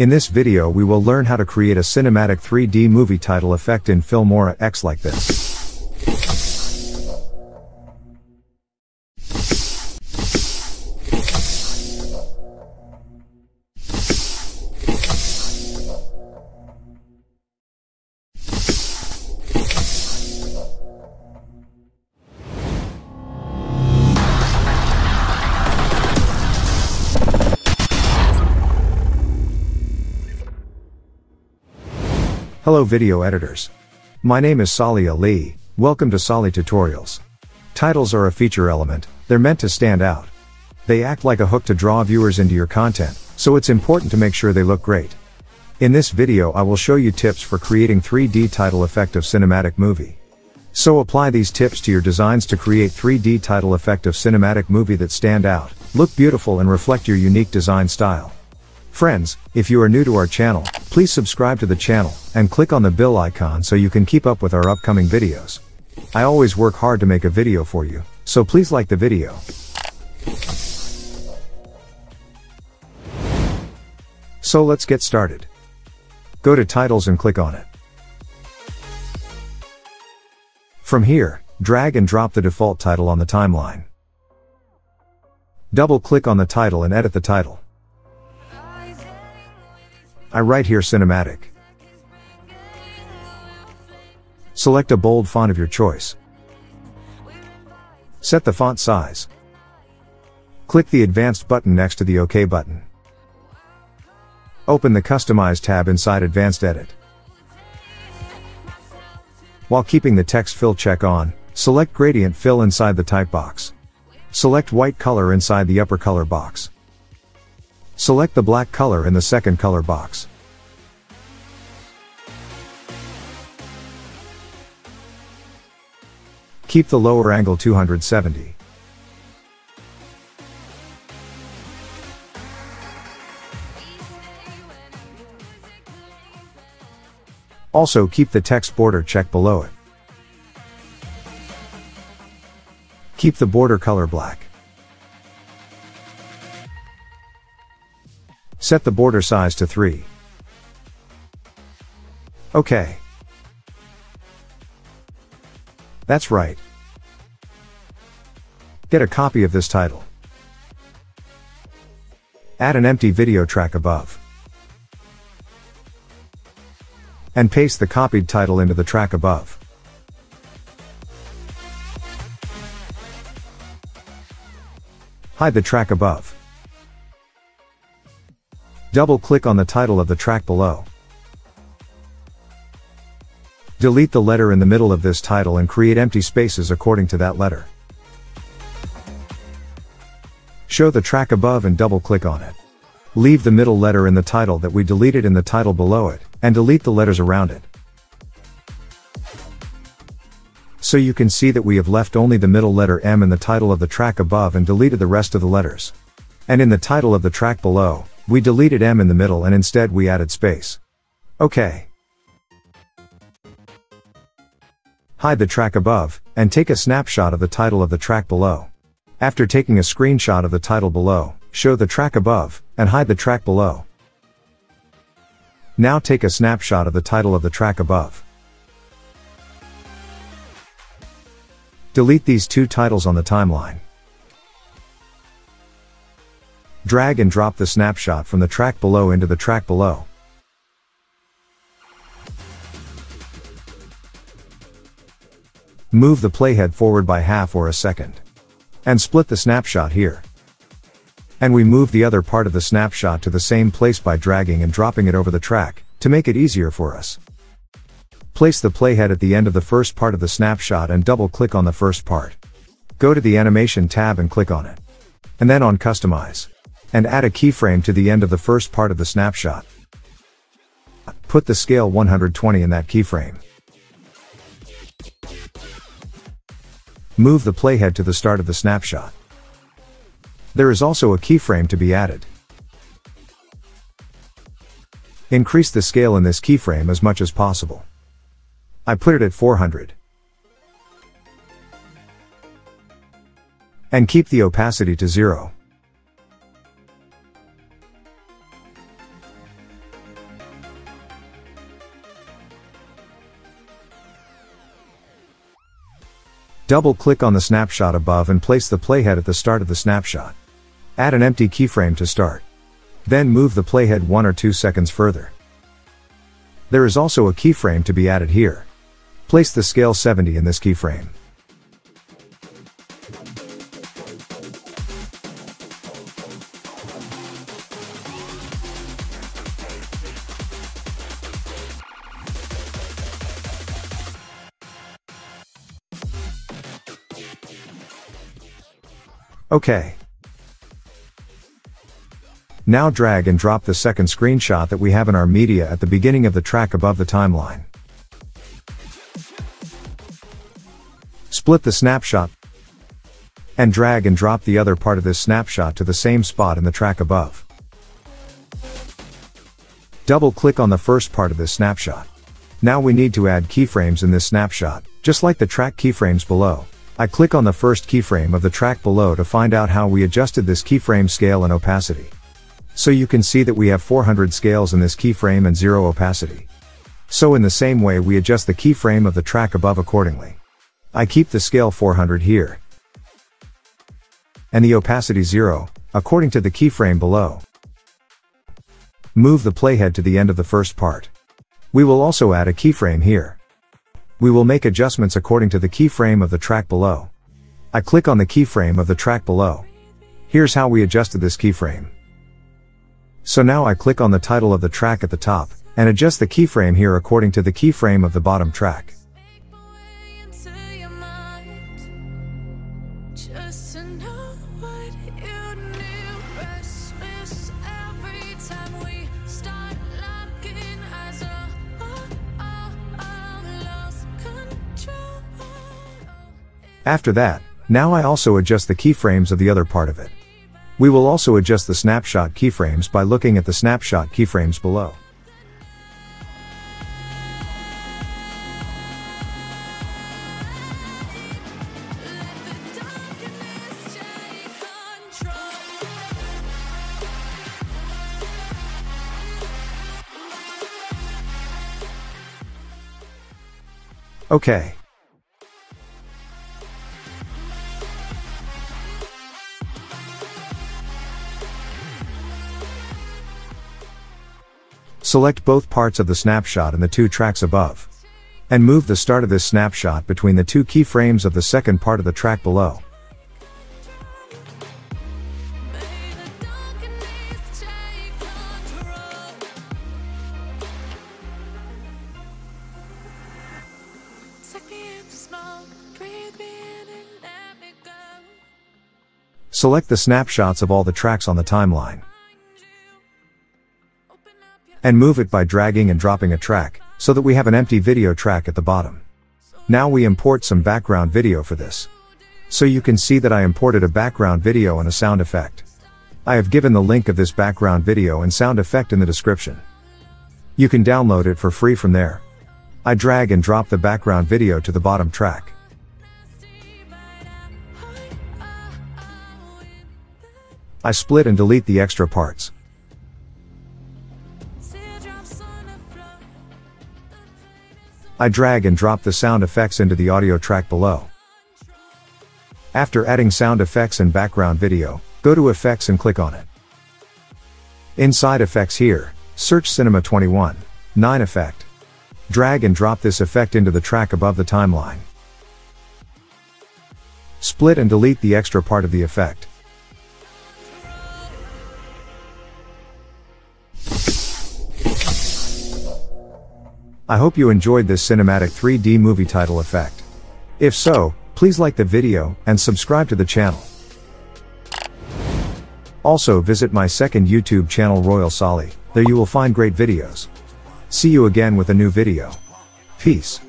In this video we will learn how to create a cinematic 3D movie title effect in Filmora X like this. Hello video editors. My name is Salih Ali, welcome to Salih Tutorials. Titles are a feature element, they're meant to stand out. They act like a hook to draw viewers into your content, so it's important to make sure they look great. In this video I will show you tips for creating 3D title effect of cinematic movie. So apply these tips to your designs to create 3D title effect of cinematic movie that stand out, look beautiful and reflect your unique design style. Friends, if you are new to our channel, please subscribe to the channel, and click on the bell icon so you can keep up with our upcoming videos. I always work hard to make a video for you, so please like the video. So let's get started. Go to titles and click on it. From here, drag and drop the default title on the timeline. Double click on the title and edit the title. I write here cinematic. Select a bold font of your choice. Set the font size. Click the Advanced button next to the OK button. Open the Customize tab inside Advanced Edit. While keeping the text fill check on, select Gradient Fill inside the type box. Select white color inside the upper color box. Select the black color in the second color box. Keep the lower angle 270. Also keep the text border check below it. Keep the border color black. Set the border size to 3. OK. That's right. Get a copy of this title. Add an empty video track above. And paste the copied title into the track above. Hide the track above. Double click on the title of the track below. Delete the letter in the middle of this title and create empty spaces according to that letter. Show the track above and double click on it. Leave the middle letter in the title that we deleted in the title below it, and delete the letters around it. So you can see that we have left only the middle letter M in the title of the track above and deleted the rest of the letters. And in the title of the track below, we deleted M in the middle and instead we added space. Okay. Hide the track above, and take a snapshot of the title of the track below. After taking a screenshot of the title below, show the track above, and hide the track below. Now take a snapshot of the title of the track above. Delete these two titles on the timeline. Drag and drop the snapshot from the track below into the track below. Move the playhead forward by half or a second. And split the snapshot here. And we move the other part of the snapshot to the same place by dragging and dropping it over the track, to make it easier for us. Place the playhead at the end of the first part of the snapshot and double click on the first part. Go to the animation tab and click on it. And then on customize. And add a keyframe to the end of the first part of the snapshot. Put the scale 120 in that keyframe. Move the playhead to the start of the snapshot. There is also a keyframe to be added. Increase the scale in this keyframe as much as possible. I put it at 400. And keep the opacity to zero. Double click on the snapshot above and place the playhead at the start of the snapshot. Add an empty keyframe to start. Then move the playhead 1 or 2 seconds further. There is also a keyframe to be added here. Place the scale 70 in this keyframe. OK. Now drag and drop the second screenshot that we have in our media at the beginning of the track above the timeline. Split the snapshot and drag and drop the other part of this snapshot to the same spot in the track above. Double click on the first part of this snapshot. Now we need to add keyframes in this snapshot, just like the track keyframes below. I click on the first keyframe of the track below to find out how we adjusted this keyframe scale and opacity. So you can see that we have 400 scales in this keyframe and 0 opacity. So in the same way we adjust the keyframe of the track above accordingly. I keep the scale 400 here. And the opacity 0, according to the keyframe below. Move the playhead to the end of the first part. We will also add a keyframe here. We will make adjustments according to the keyframe of the track below. I click on the keyframe of the track below. Here's how we adjusted this keyframe. So now I click on the title of the track at the top, and adjust the keyframe here according to the keyframe of the bottom track. After that, now I also adjust the keyframes of the other part of it. We will also adjust the snapshot keyframes by looking at the snapshot keyframes below. Okay. Select both parts of the snapshot in the two tracks above. And move the start of this snapshot between the two keyframes of the second part of the track below. Select the snapshots of all the tracks on the timeline and move it by dragging and dropping a track, so that we have an empty video track at the bottom. Now we import some background video for this. So you can see that I imported a background video and a sound effect. I have given the link of this background video and sound effect in the description. You can download it for free from there. I drag and drop the background video to the bottom track. I split and delete the extra parts. I drag and drop the sound effects into the audio track below. After adding sound effects and background video, go to effects and click on it. Inside effects here, search Cinema 21, 9 effect. Drag and drop this effect into the track above the timeline. Split and delete the extra part of the effect. I hope you enjoyed this cinematic 3D movie title effect. If so, please like the video and subscribe to the channel. Also visit my second YouTube channel Royal Salih, there you will find great videos. See you again with a new video. Peace.